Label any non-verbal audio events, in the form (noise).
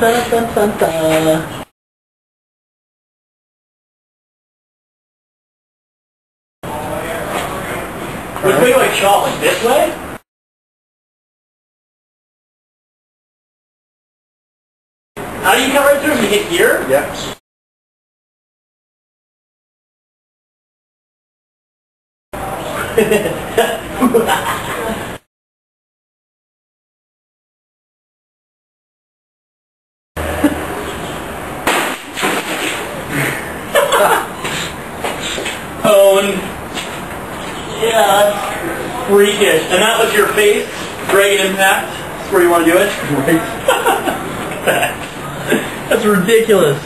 Dun, dun, dun, dun. Which way do I chop? Like this way? How do you cut right through? You hit here? Yep. (laughs) Yeah, that's freakish. And that was your face? Dragon Impact? That's where you want to do it? (laughs) (laughs) That's ridiculous.